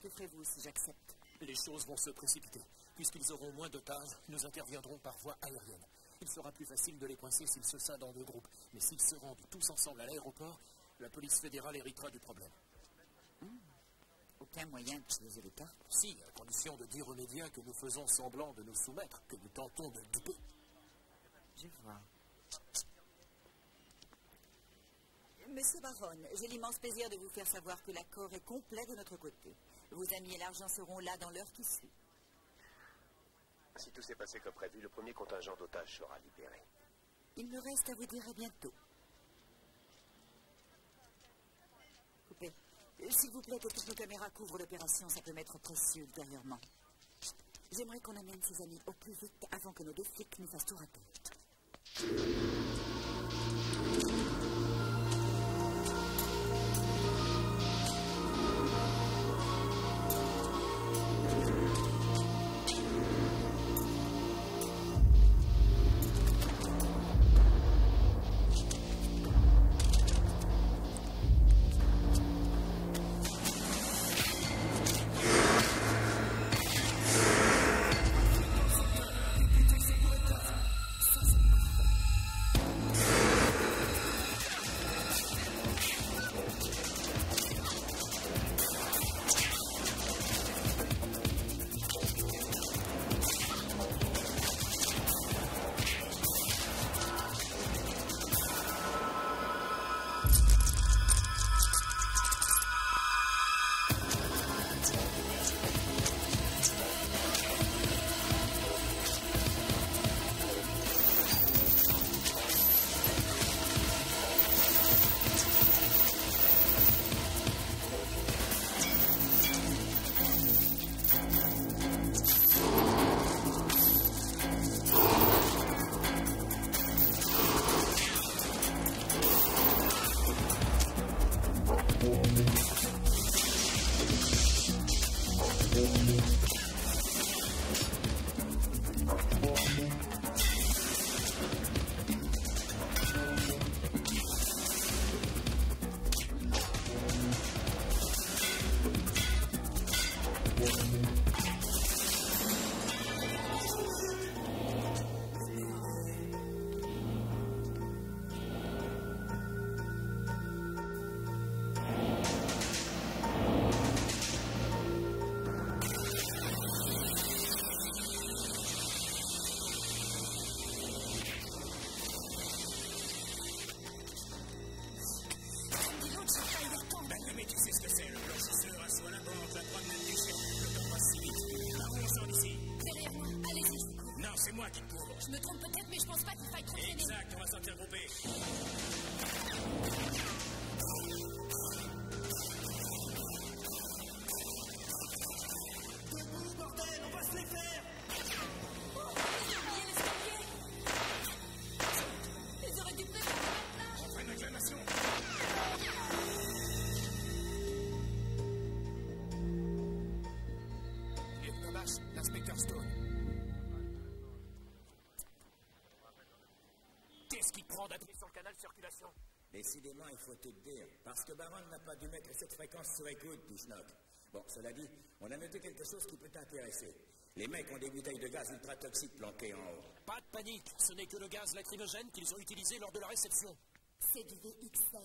Que ferez-vous si j'accepte? Les choses vont se précipiter. Puisqu'ils auront moins d'otages, nous interviendrons par voie aérienne. Il sera plus facile de les coincer s'ils se scindent en deux groupes. Mais s'ils se rendent tous ensemble à l'aéroport, la police fédérale héritera du problème. Aucun moyen de choisir les cartes Si, à condition de dire aux médias que nous faisons semblant de nous soumettre, que nous tentons de duper. Je vois. Monsieur Baron, j'ai l'immense plaisir de vous faire savoir que l'accord est complet de notre côté. Vos amis et l'argent seront là dans l'heure qui suit. Si tout s'est passé comme prévu, le premier contingent d'otages sera libéré. Il me reste à vous dire à bientôt. S'il vous plaît, que toutes nos caméras couvrent l'opération, ça peut m'être précieux ultérieurement. J'aimerais qu'on amène ses amis au plus vite avant que nos deux flics nous fassent tout. Je me trompe peut-être, faut tout dire. Parce que Baron n'a pas dû mettre cette fréquence sur écoute, dit Schnock. Bon, cela dit, on a noté quelque chose qui peut t'intéresser. Les mecs ont des bouteilles de gaz ultra toxiques planquées en haut. Pas de panique, ce n'est que le gaz lacrymogène qu'ils ont utilisé lors de la réception. C'est du VXZ.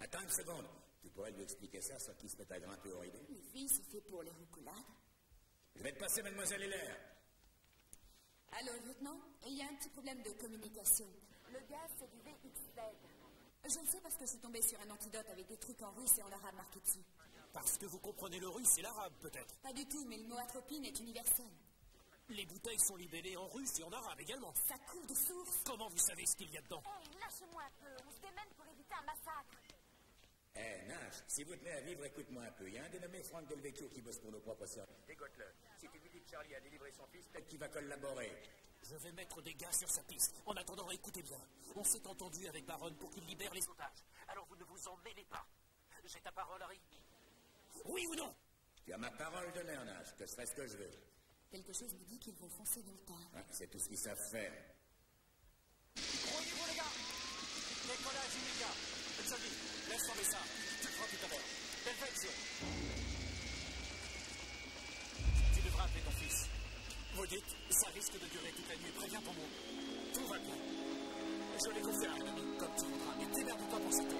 Attends une seconde. Tu pourrais lui expliquer ça sans qu'il se mette à grimper au rideau Les filles, c'est fait pour les roucoulades. Je vais te passer Mademoiselle Heller. Allô, lieutenant Il y a un petit problème de communication. Le gaz, c'est du VXZ. Je le sais parce que je suis tombée sur un antidote avec des trucs en russe et en arabe marqué dessus. Parce que vous comprenez le russe et l'arabe, peut-être. Pas du tout, mais le mot atropine est universel. Les bouteilles sont libellées en russe et en arabe également. Ça coule de source. Comment vous savez ce qu'il y a dedans Hé, lâchez-moi un peu, on se démène pour éviter un massacre. Eh, Nash, si vous tenez à vivre, écoute-moi un peu. Il y a un dénommé Franck Delvecchio qui bosse pour nos propres services. Dégote-le. Si tu lui dis que Charlie a délivré son fils, peut-être qu'il va collaborer. Je vais mettre des gars sur sa piste. En attendant, écoutez bien. On s'est entendu avec Baron pour qu'il libère les otages. Alors vous ne vous en mêlez pas. J'ai ta parole, Harry Oui ou non? Tu as ma parole de Léonage, que serait ce que je veux. Quelque chose me dit qu'ils vont foncer dans le tas. Ah, c'est tout ce qu'ils savent faire. Croyez-vous, les gars? Décollage immédiat Johnny, laisse tomber ça. Tu crois tout à l'heure. Delvezio Tu devras appeler ton fils. Vous dites, ça risque de durer toute la nuit. Préviens ton mot. Tout va bien. Je l'ai confié à un ami, comme tu voudras. Mais démerde-toi pour cette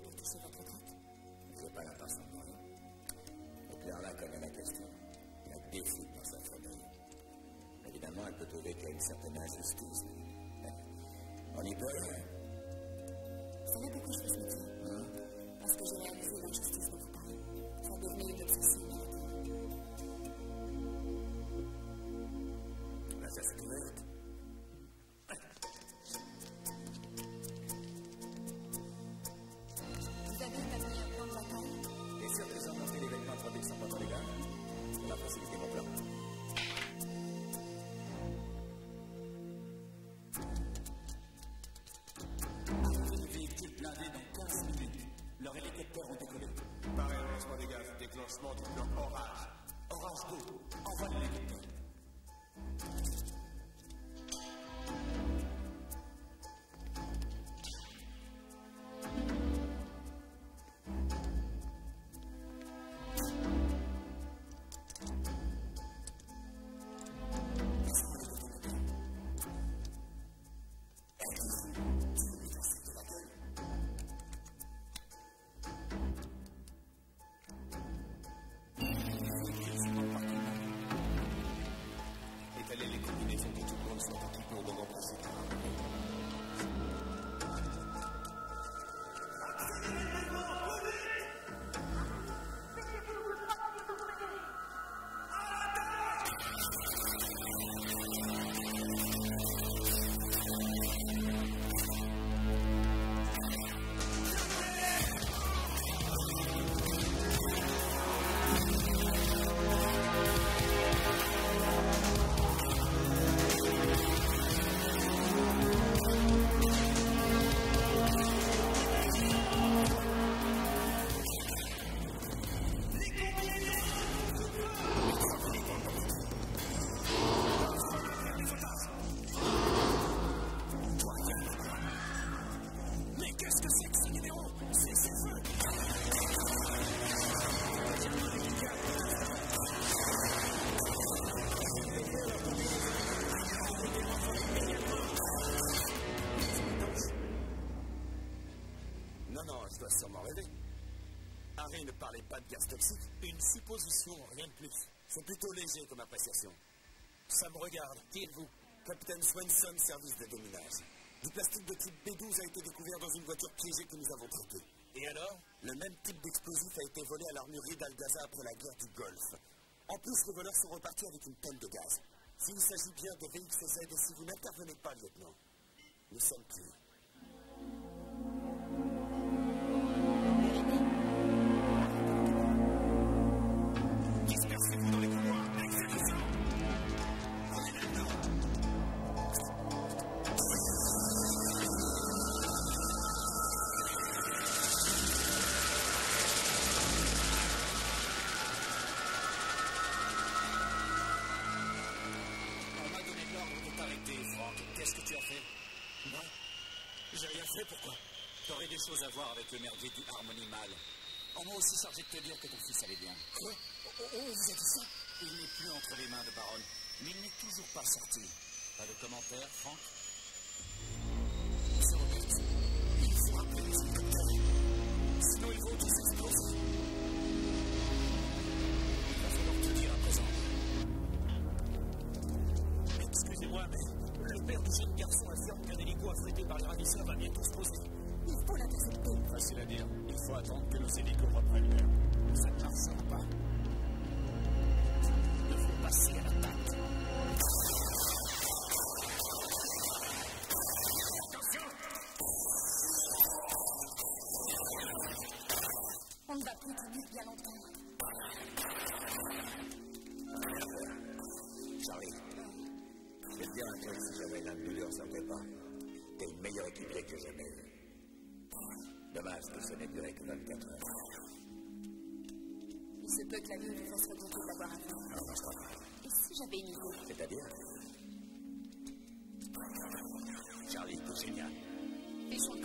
pour toucher votre retraite. J'ai pas l'impression de rien. Au clair là connaît la question. Il y a des flics dans sa famille. Évidemment, elle peut trouver qu'il y a une certaine injustice. On y peut rien. Vous savez pourquoi je fais ce métier Parce que j'ai réalisé l'injustice Harry ne parlait pas de gaz toxique. Une supposition, rien de plus. C'est plutôt léger comme appréciation. Ça me regarde. Qui êtes-vous? Capitaine Swenson, service de déminage. Du plastique de type B12 a été découvert dans une voiture piégée que nous avons traitée. Et alors? Le même type d'explosif a été volé à l'armurerie d'Al-Gaza après la guerre du Golfe. En plus, les voleurs sont repartis avec une tonne de gaz. S'il s'agit bien de VXZ et si vous n'intervenez pas, lieutenant, nous sommes pris. avec le merdier du Harmony Mal. On oh, m'a aussi chargé de te dire que ton fils allait bien. Quoi oh, oh vous avez ça Il n'est plus entre les mains de Baron, mais il n'est toujours pas sorti. Pas de commentaire, Franck C'est Robert. Il faut appeler les hélicoptères. Sinon, ils vont tous exploser. Il va falloir te dire à présent. Excusez-moi, mais le père du jeune garçon affirme qu'un hélico affrété par les ravisseurs va bientôt se poser. Il faut l'intercepter. Facile à dire. Il faut attendre que nos hélicos reprennent l'heure. Ça ne marchera pas. Nous devons passer à l'attaque. le clavier lui fasse regretter de l'avoir appelé. Ah, bah, Et si j'avais une idée C'est-à-dire Charlie, c'est génial. Et son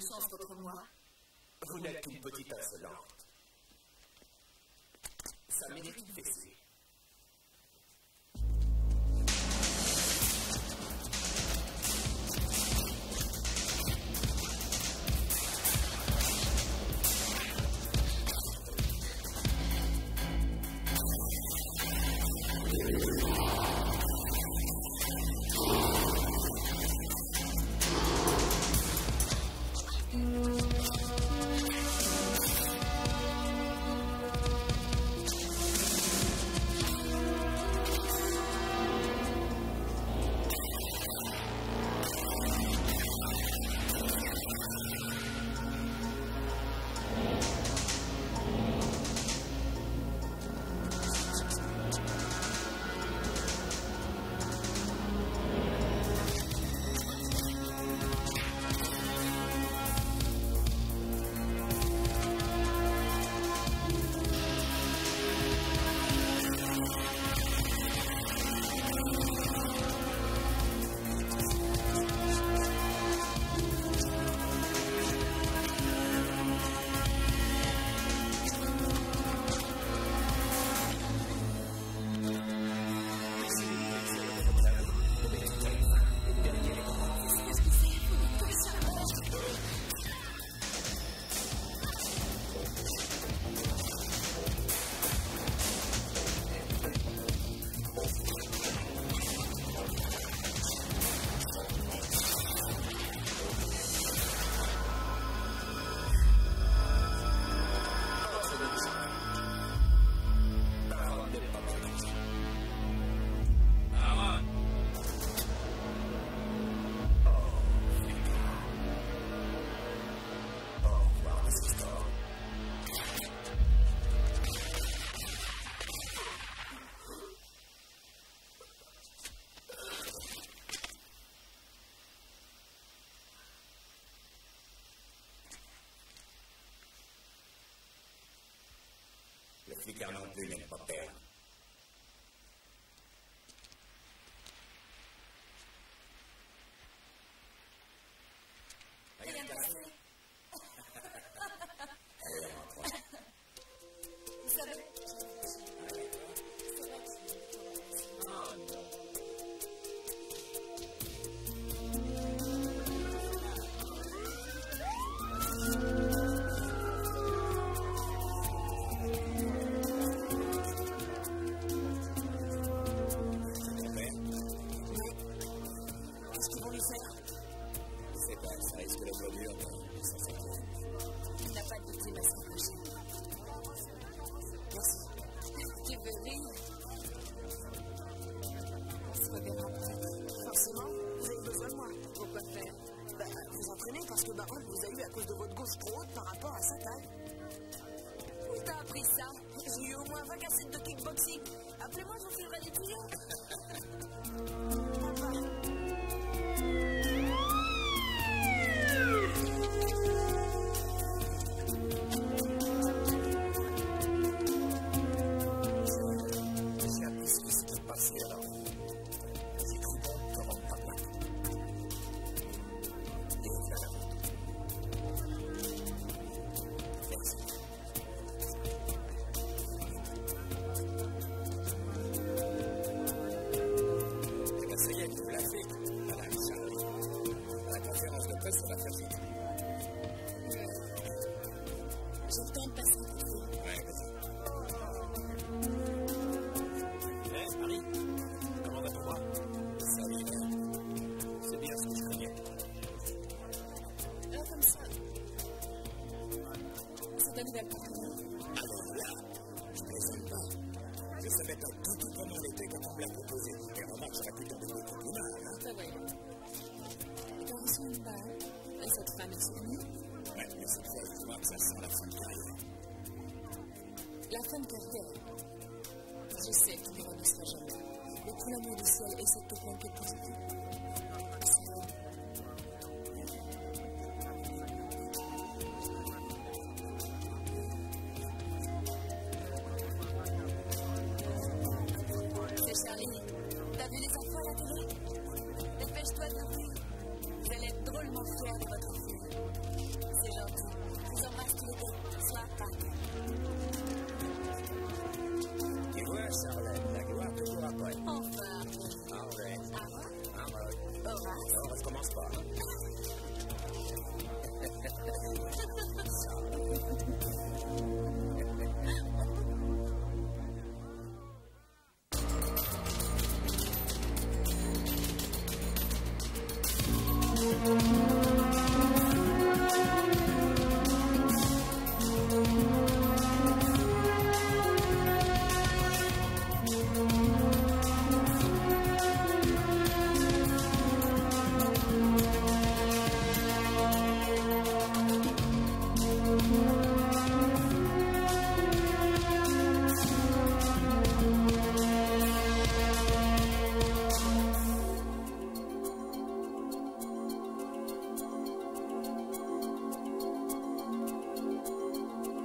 sens contre moi Vous n'êtes qu'une petite insolente. Ça mérite une fessée. expliquer en anglais, n'aime pas. Enfin, t'as... Où t'as appris ça Alors là, je ne plaisante pas. Je ne savais pas tout comment elle quand on me l'a proposé. Et j'aurais pu tomber beaucoup plus mal. Hein. C'est vrai. Une balle Et cette femme est souvenue je que ça sent la fin de. La fin de Je sais que tu ne renonceras jamais. Mais pour l'amour du ciel, essaie de te planquer.